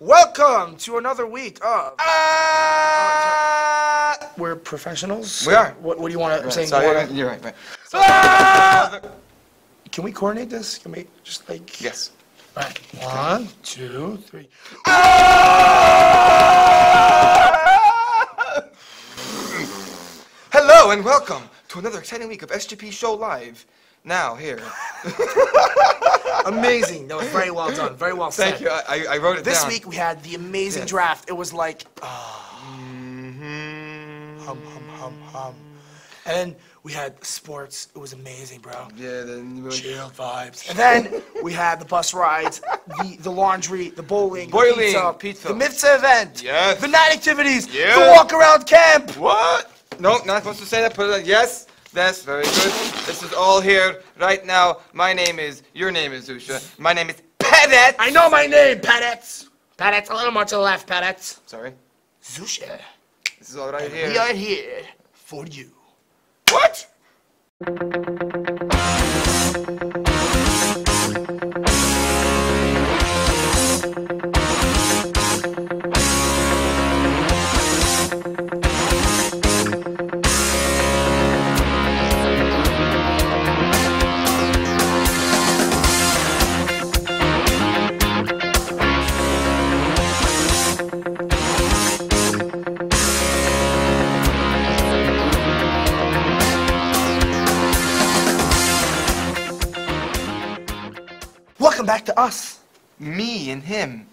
Welcome to another week of. Uh, We're professionals. We are. What, what do you want to Right, say? sorry, You you're, wanna- you're right, right. Can we coordinate this? Can we just like? Yes. Right. One, two, three. Hello and welcome to another exciting week of SGP Show Live. Now here. Amazing. That was very well done. Very well said. Thank you. I, I- wrote it This down. week we had the amazing Yes. draft. It was like Mhm. hum hum hum hum, and then we had sports. It was amazing, bro. Yeah. Then we Chill vibes. And then we had the bus rides, the, the laundry, the bowling, the pizza, pizza. the mitzvah event, Yes. the night activities, Yeah. the walk around camp. What? No, not supposed to say that. Put it on. Yes. That's very good. This is all here right now. My name is. Your name is Zusha. My name is Pettit. I know my name, Petits. Petits, a little more to the left, Petits. Sorry. Zusha, This is all right here. we are here for you. What?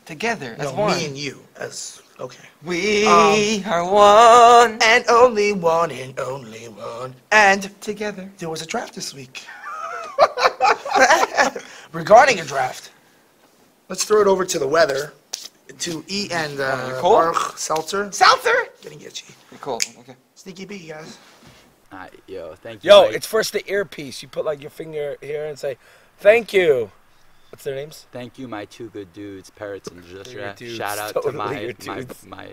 Him together as No, one. me and you as okay. We Um, are one And only one and only one. And together. there was a draft this week. Regarding a draft, let's throw it over to the weather. To E and uh, Nicole? Baruch Seltzer. Seltzer. Getting itchy. You Cool. Okay. Sneaky B, guys. Alright, yo, thank you. Yo, Mike. it's first the earpiece. You put like your finger here and say, "Thank you." What's their names? thank you, my two good dudes, Parrots and Joshua. dudes, Shout out totally to my my, dudes. my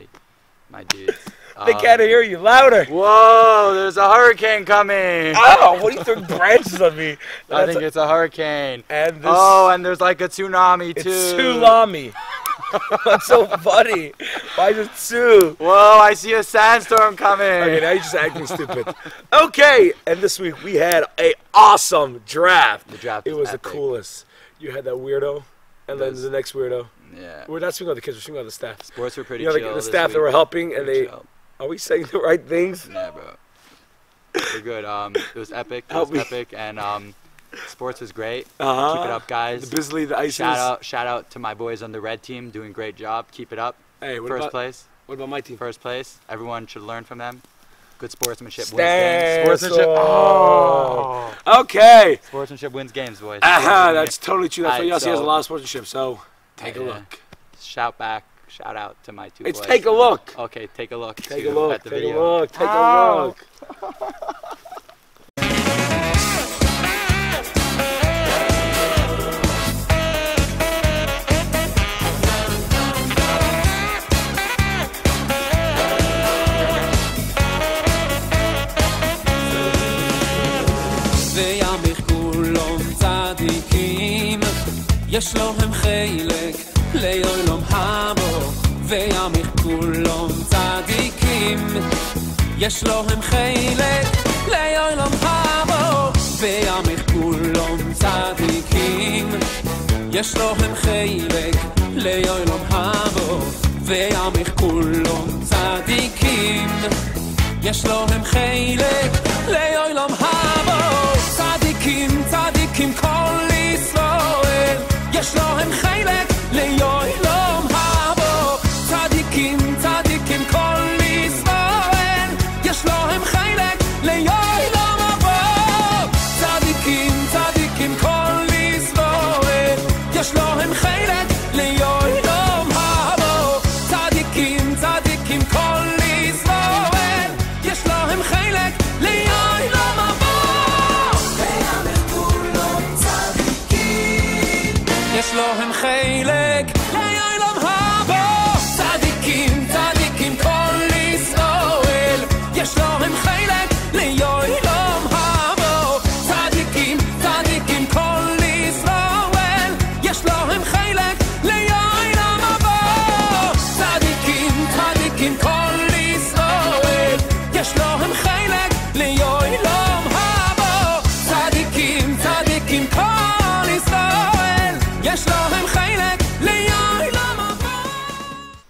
my dudes. They Um, can't hear you louder. Whoa, there's a hurricane coming. Oh, what are you throwing branches on me? I That's think a- it's a hurricane. and this. Oh, and there's like a tsunami it's too. tsunami. That's so funny. Why is it Sue? Whoa, I see a sandstorm coming. Okay, now you're just acting stupid. Okay, and this week we had a awesome draft. The draft It was was the coolest. You had that weirdo, and then the next weirdo. yeah. We're not speaking about the kids. We're speaking about the staff. Sports were pretty You know, the, chill. the staff that were helping, and they chill. are we saying the right things? Yeah, bro. We're good. Um, it was epic. It was epic, and um, sports was great. Uh-huh. Keep it up, guys. The Bisley, the Isis. Shout out, shout out to my boys on the red team, doing great job. Keep it up. Hey, what First about place, what about my team? first place. Everyone should learn from them. Good sportsmanship wins games. Sportsmanship. Oh. oh. Okay. Sportsmanship wins games, boys. Aha, that's totally true. That's why Alright, Yossi has a lot of sportsmanship. So take a look. Shout back. Shout out to my two It's boys. take a look. Okay, take a look. Take a look. At the Take a look. Take Ow. a look. יש להם חלק לעולם הבא. וימיך כולם צדיקים, יש להם חלק לעולם הבא. וימיך כולם צדיקים, יש להם חלק לעולם הבא. וימיך כולם צדיקים. יש להם חלק לעולם הבא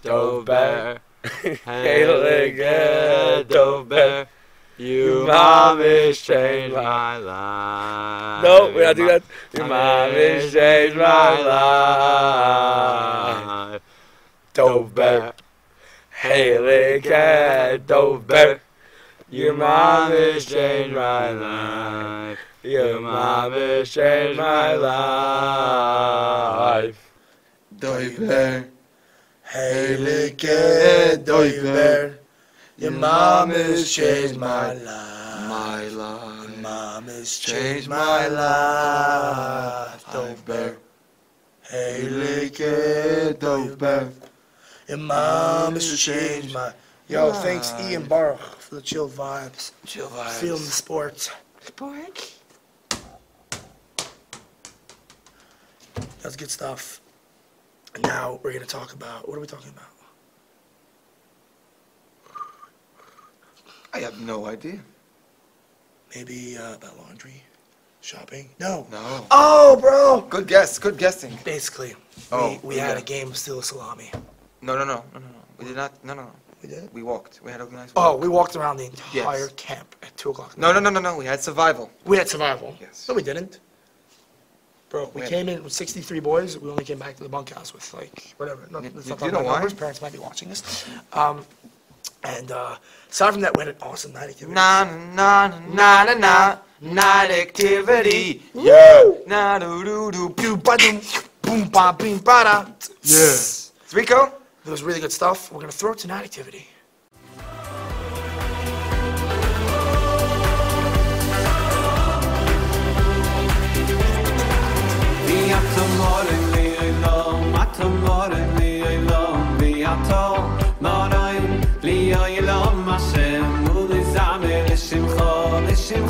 Dove Bear. Hail Dove Bear. You Your mom mom has has changed changed my life. No, we gotta do Your that. Your mom has changed my life. Dove Bear. Hail again, Dove Bear. Your mom has changed my life. Your mom has changed my life. Doiber. Hail again, Doiber. Your mom has changed my life. My life. Mom has Changed my life. Doiber. Hail again, Your mom has changed my. Yo, thanks Ian Baruch for the chill vibes. Chill vibes. Feeling the sports. Sports. That's good stuff. And now we're gonna talk about what are we talking about? I have no idea. Maybe uh, about laundry, shopping. No. No. Oh, bro. Good guess. Good guessing. Basically, Oh, we, we had a game of steal salami. No, no, no, no, no, no. We did not. No, no, no. We did. We walked. We had a nice Oh, we walked around the entire Yes. camp at two o'clock. No, no, no, no, no. We had survival. We had survival. Yes. No, we didn't. Bro, we We had- came in with 63 boys. We only came back to the bunkhouse with like whatever. No, You- let's you- not you know about why? numbers. Parents might be watching this. Um, and uh, aside from that, we had an awesome night activity. Na na na na na na. Night activity. Yeah. Na do do do. Boom, ba doom, boom, ba boom, ba da. Yeah. Rico. It was really good stuff. We're gonna throw it to night activity.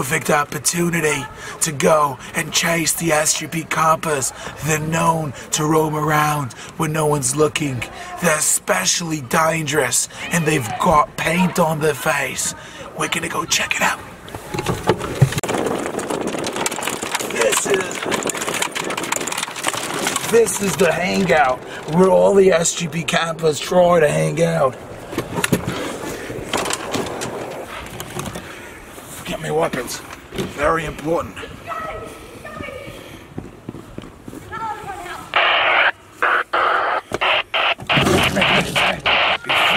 perfect opportunity to go and chase the SGP campers. They're known to roam around when no one's looking. They're especially dangerous and they've got paint on their face. We're gonna go check it out. This is this is the hangout where all the SGP campers try to hang out. Get me weapons. Very important. Be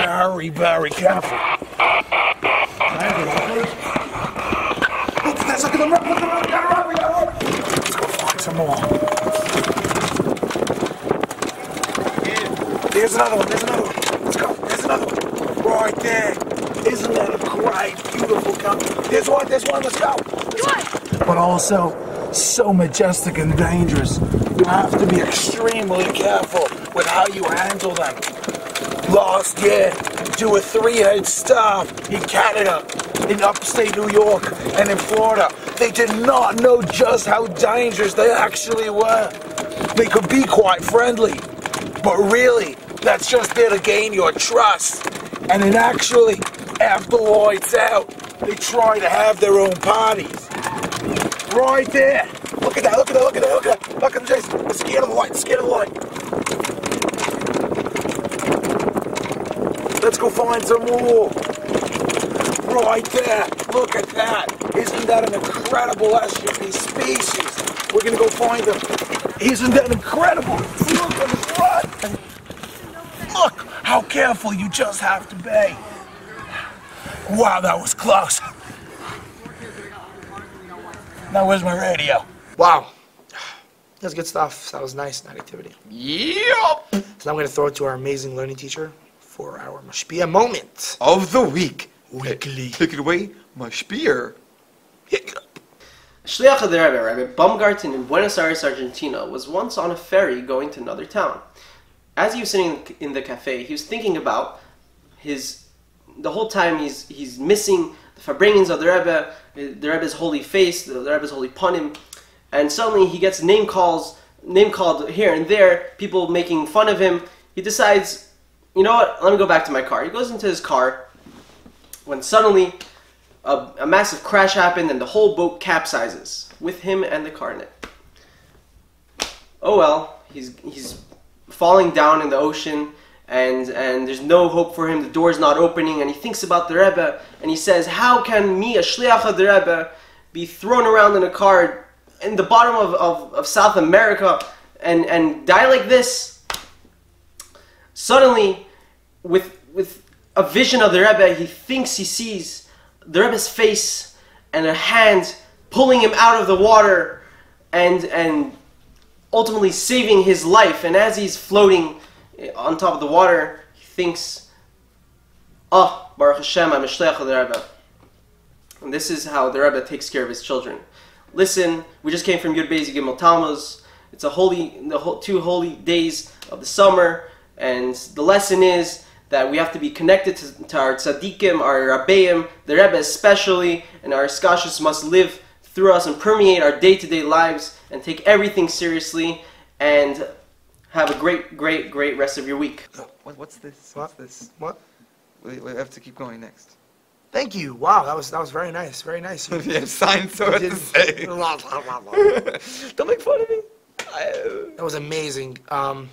very, very careful. Let's go find some more. There's another one, there's another one. Let's go, there's another one. Right there. Isn't that a great, beautiful company? There's one, there's one, let's go. But also, so majestic and dangerous. You have to be extremely careful with how you handle them. Last year, do a three-head staff in Canada, in upstate New York, and in Florida. They did not know just how dangerous they actually were. They could be quite friendly, but really, that's just there to gain your trust. And then actually, after lights out, they try to have their own parties. Right there. Look at that, look at that, look at that, look at that. Look at them, Jason. They're scared of the light, scared of the light. Let's go find some more. Right there. Look at that. Isn't that an incredible SUV species? We're gonna go find them. Isn't that incredible? Look at the front. Look how careful you just have to be. Wow, that was close. Now where's my radio? Wow. That's good stuff. That was nice, night activity. Yup. So now I'm going to throw it to our amazing learning teacher for our Mashpia moment. Of the week. Weekly. Take it away, my spear. Shliach of the Rebbe, Rabbi Baumgarten in Buenos Aires, Argentina, was once on a ferry going to another town. As he was sitting in the cafe, he was thinking about his. The whole time he's he's missing the Farbrengens of the Rebbe, the Rebbe's holy face, the Rebbe's holy panim, and suddenly he gets name calls, name called here and there, people making fun of him. He decides, you know what? Let me go back to my car. He goes into his car, when suddenly a, a massive crash happened and the whole boat capsizes with him and the car in it. Oh well, he's he's falling down in the ocean and and there's no hope for him. The door's not opening and he thinks about the Rebbe and he says, "How can me, a shliach of the Rebbe, be thrown around in a car in the bottom of, of, of South America and and die like this?" Suddenly, with with a vision of the Rebbe, he thinks he sees the Rebbe's face and a hand pulling him out of the water and and ultimately saving his life. And as he's floating on top of the water, he thinks, "Oh, Baruch Hashem, I'm a shliach of the Rebbe." And this is how the Rebbe takes care of his children. Listen, we just came from Yud Beis Gimel Tammuz. It's a holy, the two holy days of the summer, and the lesson is that we have to be connected to, to our tzaddikim, our rabbeim, the Rebbe especially, and our skashus must live through us and permeate our day-to-day lives and take everything seriously and have a great, great, great rest of your week. What, what's this? What's this? What? We, we have to keep going next. Thank you. Wow, that was that was very nice. Very nice. You- you have signs so what to say. Don't make fun of me. That was amazing. Um,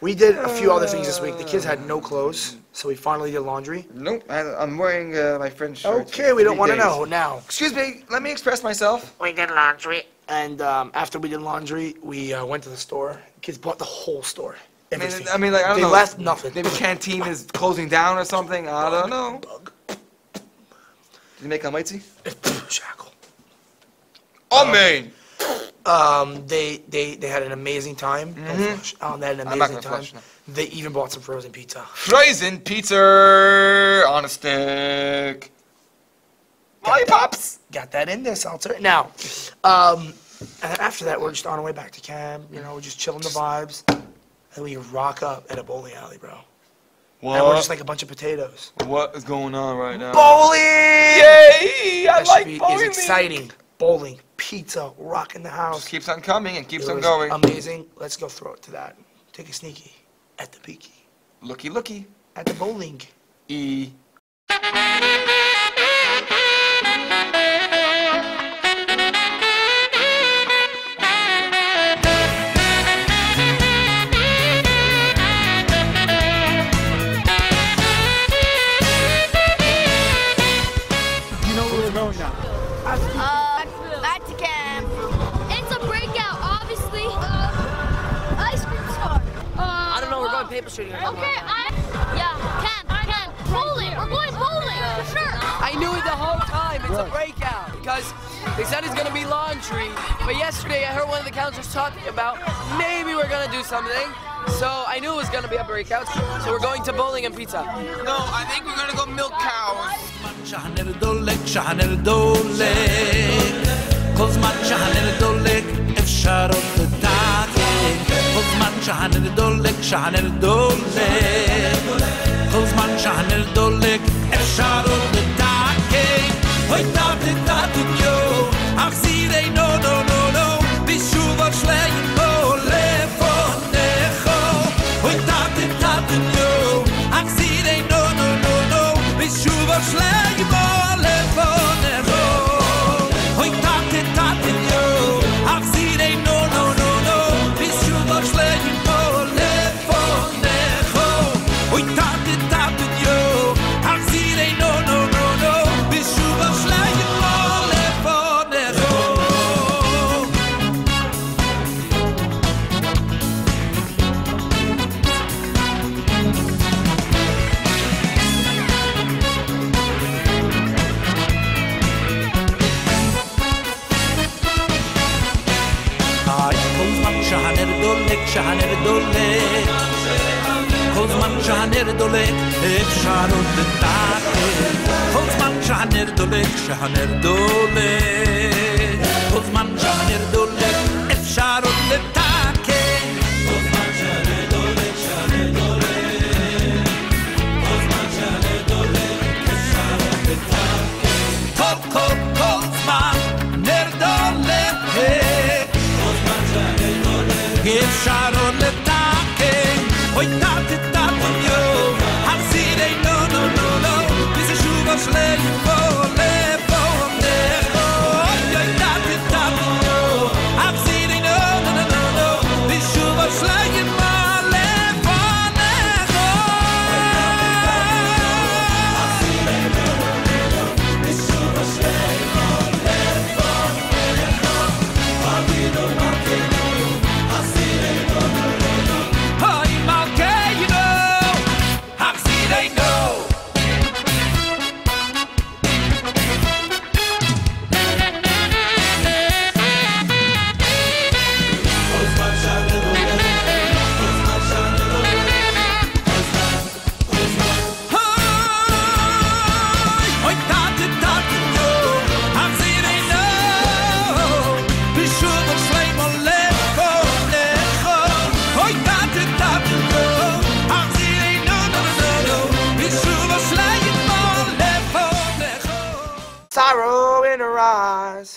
we did a few other things this week. The kids had no clothes, so we finally did laundry. Nope, I, I'm wearing uh, my friend's shirt. Okay, we don't want to know now. Excuse me, let me express myself. We did laundry, and um, after we did laundry, we uh, went to the store. The Kids bought the whole store. I mean, Everything. I mean, like, I don't they know. left nothing. Maybe canteen is closing down or something. I don't know. Did you make a mitzi? Shackle. Amen. Um, they they they had an amazing time. Don't flush. Um, they had an Mm-hmm. Amazing time. flush, no. They even bought some frozen pizza. Frozen pizza on a stick. Lollipops. Got that in there, seltzer. Now, um, and then after that, we're just on our way back to camp. You know, we're just chilling the vibes, and we rock up at a bowling alley, bro. And we're just like a bunch of potatoes. What is going on right now? Bowling! Yay! I That like be, bowling. is exciting. Bowling, pizza, rocking the house. Just keeps on coming and keeps It on going. Amazing. Let's go throw it to that. Take a sneaky at the peaky looky, looky. at the bowling. E. We're going paper shooting. Okay, I. Yeah, camp, camp, bowling. We're going bowling for sure. I knew it the whole time. It's a breakout because they said it's gonna be laundry. But yesterday I heard one of the counselors talking about maybe we're gonna do something. So I knew it was gonna be a breakout. So we're going to bowling and pizza. No, I think we're gonna go milk cows. Kholz man shahane de dolek, shahane de dolek. Kholz man shahane de dolek, er shahane de dake. Hoy tat de tat du שהנר דולק כל זמן שהנר דולק אפשר עוד לתקן כל זמן שהנר דולק שהנר דולק כל זמן שהנר דולק אפשר עוד לתקן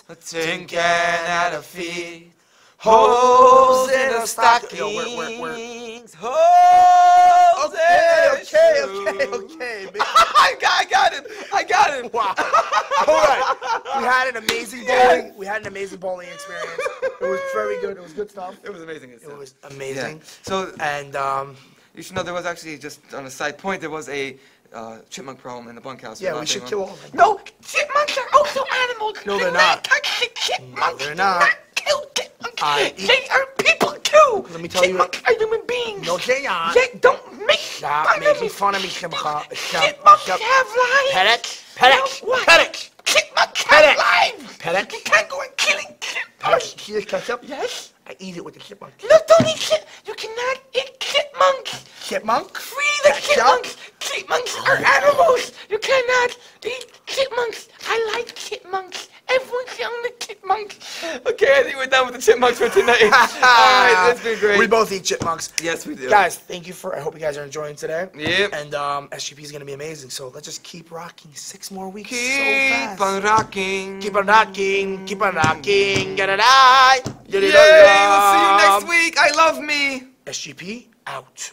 A tin can at her feet, holes in her stockings, Yo, holes Okay, in okay, her okay, shoes. okay. man. I got, I got him. I got him. Wow. All right. We had an amazing bowling. We had an amazing bowling experience. It was very good. It was good stuff. It was amazing. It was amazing. Yeah. So And um, you should know there was actually just on a side point there was a uh, chipmunk problem in the bunkhouse. yeah, we not should kill all of them. No, chipmunks are also animals. No, they're not. touch the chipmunks. No, they're not. Kill chipmunks. I- they are people too. Let me tell you- chipmunks are human beings. No, they are. They don't make Stop fun of making me. fun of me, Simcha. Chipmunks have lives. Paddock. Paddock. No? Paddock. Chipmunks have lives. Paddock. You can't go and killing chipmunks. See this ketchup? Yes. I eat it with the chipmunk. No, don't eat chip. You cannot eat chipmunks. Chipmunk? Free the Ketchup? chipmunks. Chipmunks are animals. You cannot eat chipmunks. I like chipmunks. Everyone's young the chipmunks. Okay, I think we're done with the chipmunks for tonight. All right, that's been great. We both eat chipmunks. Yes, we do. Guys, thank you for. I hope you guys are enjoying today. Yep. And um, SGP is gonna be amazing. So let's just keep rocking. Six more weeks. so Keep fast. on rocking. Keep on rocking. Keep on rocking. Get it out. Yay, we'll see you next week. I love me. SGP out.